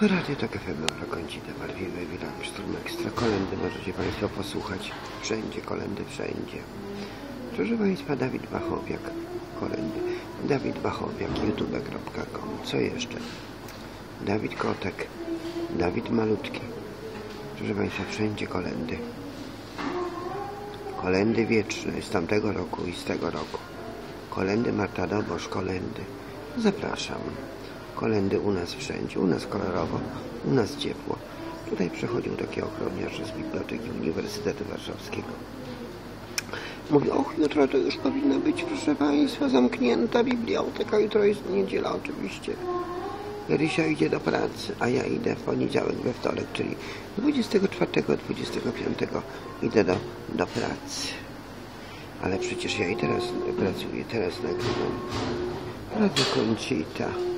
Radio Tok FM Eurokącita Malwimy Wilam Szturm Ekstra Kolendy możecie Państwo posłuchać wszędzie, kolendy wszędzie. Proszę Państwa, Dawid Bachowiak Kolendy. Dawid Bachowiak, youtube.com Co jeszcze? Dawid Kotek Dawid Malutki. Proszę Państwa, wszędzie kolendy. Kolendy wieczne z tamtego roku i z tego roku. Kolendy Marta Dobosz, kolendy. Zapraszam kolendy u nas wszędzie, u nas kolorowo, u nas ciepło. Tutaj przechodził taki ochroniarz z Biblioteki Uniwersytetu Warszawskiego. Mówi, och, jutro to już powinna być, proszę Państwa, zamknięta biblioteka. Jutro jest niedziela oczywiście. Rysia idzie do pracy, a ja idę w poniedziałek, we wtorek, czyli 24, 25 idę do, do pracy. Ale przecież ja i teraz pracuję, teraz nagrywam. Radio Koncita.